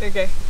Okay.